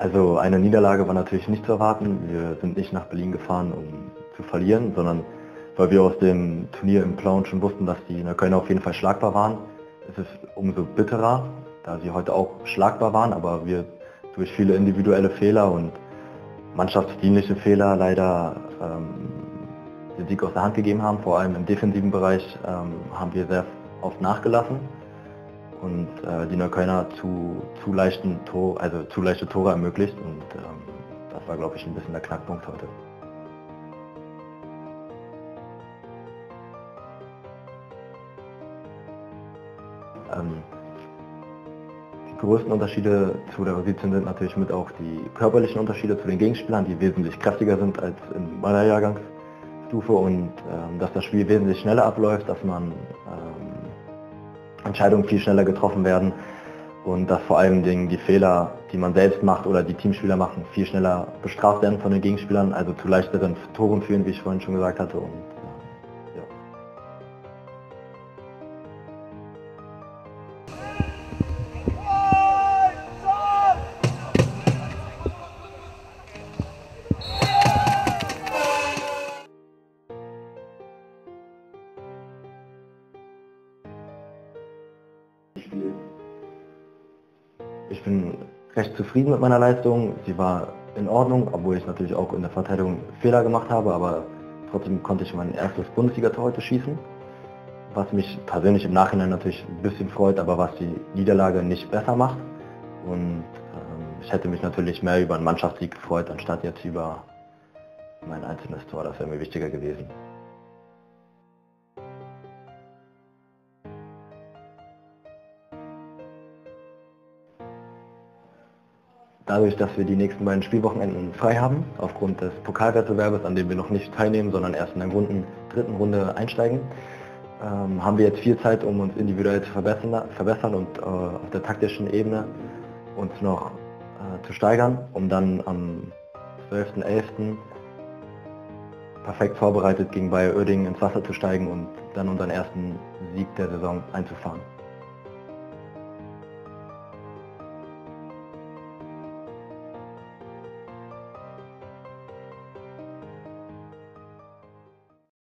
Also eine Niederlage war natürlich nicht zu erwarten. Wir sind nicht nach Berlin gefahren, um zu verlieren, sondern weil wir aus dem Turnier im Plauen schon wussten, dass die Neuköllner auf jeden Fall schlagbar waren. Es ist umso bitterer, da sie heute auch schlagbar waren, aber wir durch viele individuelle Fehler und mannschaftsdienliche Fehler leider ähm, den Sieg aus der Hand gegeben haben. Vor allem im defensiven Bereich ähm, haben wir sehr oft nachgelassen und äh, die Neuköllner zu, zu, leichten Tor, also zu leichte Tore ermöglicht und ähm, das war glaube ich ein bisschen der Knackpunkt heute. Ähm, die größten Unterschiede zu der U17 sind natürlich mit auch die körperlichen Unterschiede zu den Gegenspielern, die wesentlich kräftiger sind als in meiner Jahrgangsstufe und ähm, dass das Spiel wesentlich schneller abläuft, dass man ähm, Entscheidungen viel schneller getroffen werden und dass vor allem die Fehler, die man selbst macht oder die Teamspieler machen, viel schneller bestraft werden von den Gegenspielern, also zu leichteren Toren führen, wie ich vorhin schon gesagt hatte. Und, Ich bin recht zufrieden mit meiner Leistung. Sie war in Ordnung, obwohl ich natürlich auch in der Verteidigung Fehler gemacht habe, aber trotzdem konnte ich mein erstes Bundesliga-Tor heute schießen. Was mich persönlich im Nachhinein natürlich ein bisschen freut, aber was die Niederlage nicht besser macht. Und ähm, ich hätte mich natürlich mehr über einen Mannschaftssieg gefreut, anstatt jetzt über mein einzelnes Tor. Das wäre mir wichtiger gewesen. Dadurch, dass wir die nächsten beiden Spielwochenenden frei haben, aufgrund des Pokalwettbewerbes, an dem wir noch nicht teilnehmen, sondern erst in der Runden, dritten Runde einsteigen, ähm, haben wir jetzt viel Zeit, um uns individuell zu verbessern, verbessern und äh, auf der taktischen Ebene uns noch äh, zu steigern, um dann am 12.11. perfekt vorbereitet gegen Bayer Oerdingen ins Wasser zu steigen und dann unseren ersten Sieg der Saison einzufahren.